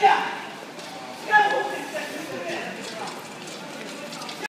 Yeah.